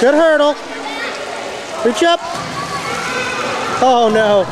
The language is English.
Good hurdle. Reach up. Oh no.